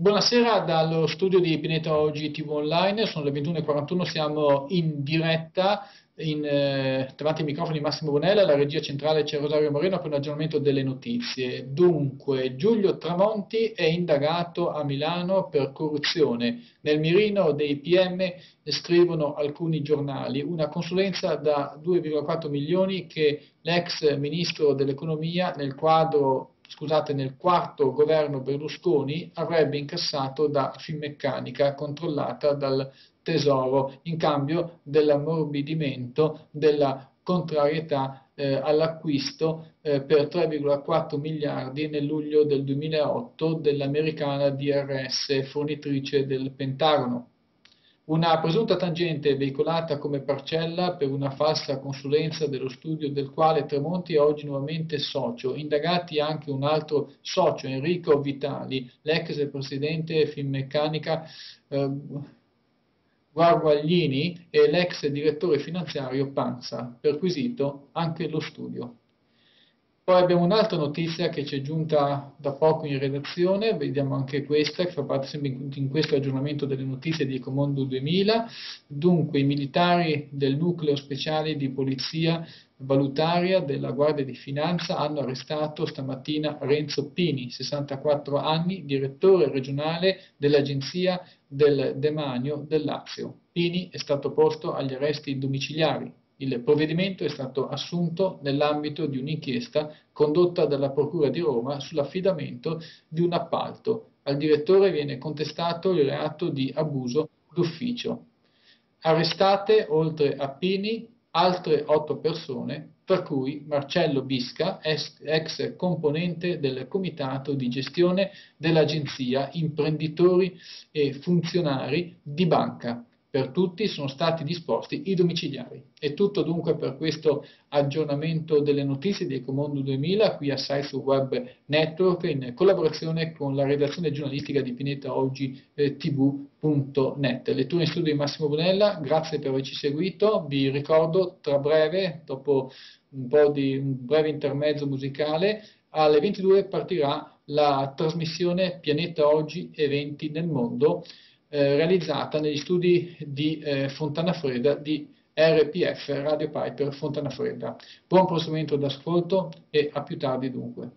Buonasera dallo studio di Pineta Oggi TV Online, sono le 21.41, siamo in diretta in, eh, davanti ai microfoni Massimo Bonella, la regia centrale c'è Rosario Moreno per un aggiornamento delle notizie. Dunque, Giulio Tramonti è indagato a Milano per corruzione. Nel mirino dei PM scrivono alcuni giornali, una consulenza da 2,4 milioni che l'ex ministro dell'economia nel quadro scusate, nel quarto governo Berlusconi avrebbe incassato da Finmeccanica controllata dal Tesoro in cambio dell'ammorbidimento della contrarietà eh, all'acquisto eh, per 3,4 miliardi nel luglio del 2008 dell'americana DRS, fornitrice del Pentagono. Una presunta tangente veicolata come parcella per una falsa consulenza dello studio del quale Tremonti è oggi nuovamente socio, indagati anche un altro socio, Enrico Vitali, l'ex presidente Finmeccanica eh, Guarguaglini e l'ex direttore finanziario Panza, perquisito anche lo studio. Poi abbiamo un'altra notizia che ci è giunta da poco in redazione, vediamo anche questa, che fa parte sempre in questo aggiornamento delle notizie di Ecomondo 2000. Dunque, i militari del nucleo speciale di polizia valutaria della Guardia di Finanza hanno arrestato stamattina Renzo Pini, 64 anni, direttore regionale dell'Agenzia del Demanio del Lazio. Pini è stato posto agli arresti domiciliari. Il provvedimento è stato assunto nell'ambito di un'inchiesta condotta dalla Procura di Roma sull'affidamento di un appalto. Al direttore viene contestato il reato di abuso d'ufficio. Arrestate, oltre a Pini, altre otto persone, tra cui Marcello Bisca, ex componente del comitato di gestione dell'agenzia Imprenditori e Funzionari di Banca. Per tutti sono stati disposti i domiciliari. È tutto dunque per questo aggiornamento delle notizie di Ecomondo 2000 qui a Science Web Network in collaborazione con la redazione giornalistica di Pineta Oggi eh, TV.net. Lettura in studio di Massimo Bonella, grazie per averci seguito. Vi ricordo tra breve, dopo un di un breve intermezzo musicale, alle 22 partirà la trasmissione Pianeta Oggi Eventi nel Mondo eh, realizzata negli studi di eh, Fontana Fredda di RPF Radio Piper Fontana Fredda. Buon proseguimento d'ascolto e a più tardi dunque.